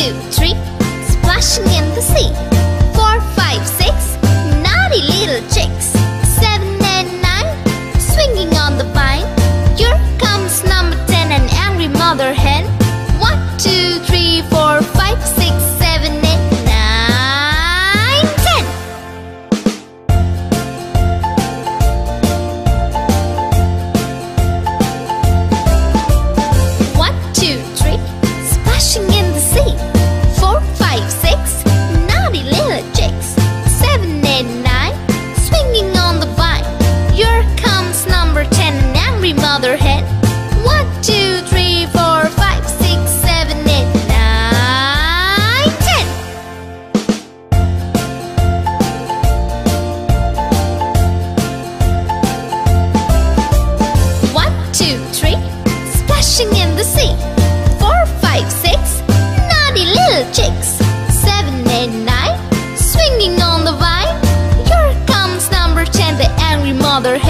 two, three, splashing in the sea. Sea. Four, five, six, naughty little chicks. Seven, eight, nine, swinging on the vine. Here comes number ten, an angry mother hen. One, two, three, four, five, six, seven, eight, nine, ten. One, two, three, splashing in the sea. another